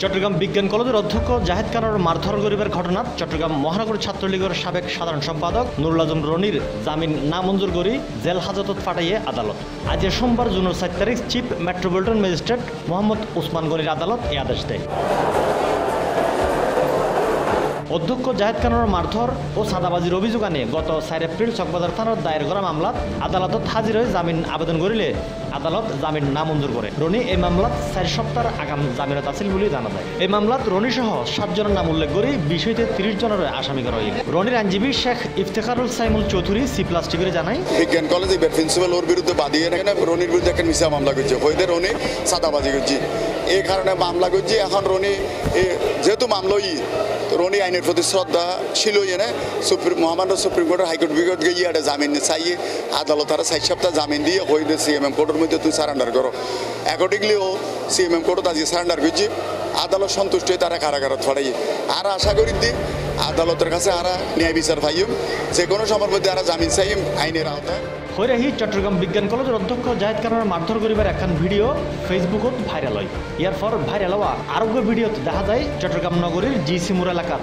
চট্টগ্রাম বিজ্ঞান কলেজের অধ্যক্ষ জাহেদ কানার মারধর গরিবের ঘটনা, চট্টগ্রাম মহানগর ছাত্রলীগের সাবেক সাধারণ সম্পাদক নুরুল আজম রনির জামিন নামঞ্জুর করি জেল হাজতত পাঠাইয়ে আদালত। আজ সোমবার জুনের সাত তারিখ chief metropolitan magistrate Mohammad Osman গনির আদালত এই আদেশ দেয়। অধ্যক্ষ জাহেদ খানের মারধর ও সাদাবাজির অভিযোগ আনে। গত চার এপ্রিল চকবাজার থানার দায়ের করা মামলাত আদালতত হাজির হয়ে জামিন আবেদন করিলে আদালত জামিন নামঞ্জুর করে। রনি, এই মামলাত চার সপ্তাহের আগাম জামিনত আছিল বলে জানা যায়। এই মামলাত রনি সহ সাতজনের নাম উল্লেখ করে হইতে তিরিশ জনের আসামি করা হয় রনির আইনজীবী শেখ ইফতেখারুল সাইমুল চৌধুরী সি প্লাস টিভির জানায় বিজ্ঞান কলেজে প্রিন্সিপাল ওর বিরুদ্ধে বাদিয়ে এখানে রনির বিরুদ্ধে একটা মিশা মামলা করছে। হইতে রনি সাদাবাজি করছে। এই কারণে মামলা করছে। এখন রনি যেহেতু মামলাই রনি আইনের প্রতি শ্রদ্ধা ছিল এনে সুপ্রিম মহামান্য সুপ্রিম কোর্টের হাইকোর্ট বিকট গিয়ে একটা জামিন চাইয়ে আদালত তারা চার সপ্তাহ জামিন দিয়ে হইতে সিএমএম কোর্টের মধ্যে তুই সারেন্ডার করো। অ্যাকর্ডিংলি ও C M C M M কোর্টত আজকে সারেন্ডার করছি। আদালত সন্তুষ্ট হয়ে তারা কারাগারত ছড়াই আর আশা করি দি, আদালতের কাছে আরা ন্যায় বিচার পাইম যে কোনো সময়ের মধ্যে আরা জামিন চাইম আইনের আওতায়। হৈরাহি চট্টগ্রাম বিজ্ঞান কলেজের অধ্যক্ষ জাহেদ খানের মারধর করিবার এখন ভিডিও ফেসবুকত ভাইরাল হয়। ইয়ার পর ভাইরাল হওয়া আরোগ্য ভিডিওত দেখা যায় চট্টগ্রাম নগরীর জি সিমুর এলাকার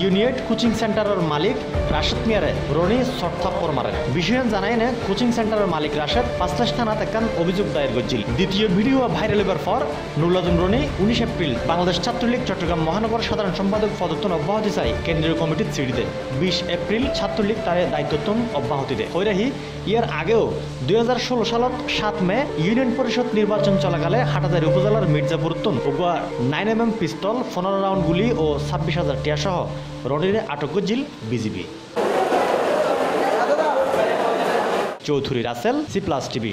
ইউনিয়েট কোচিং সেন্টারের মালিক রাশেদ মিয়ারে রনি সর্থাপ্পর মারেন বিষয়ান জানাই না কোচিং সেন্টারের মালিক রাশেদ পাঁচলাশ থানাত একখান অভিযোগ দায়ের করছিল দ্বিতীয় ভিডিও ভাইরাল হবার পর নুরুল রনি উনিশ এপ্রিল বাংলাদেশ ছাত্রলীগ চট্টগ্রাম মহানগর সাধারণ সম্পাদক পদত্তন অব্যাহতি চাই কেন্দ্রীয় কমিটির চিঠিতে বিশ এপ্রিল ছাত্রলীগ তারে দায়িত্বতন অব্যাহতি দেয় হৈরাহি ইয়ার আগেও দুই হাজার ষোলো সালত সাত মে ইউনিয়ন পরিষদ নির্বাচন চলাকালে হাটাজারি উপজেলার মির্জাপুর উত্তন উগুয়া নাইন এম এম পিস্তল পনেরো রাউন্ড গুলি ও ছাব্বিশ হাজার টিয়া সহ রনিরে আটক জিল B G B. Chowdhury Rasel C plus TV.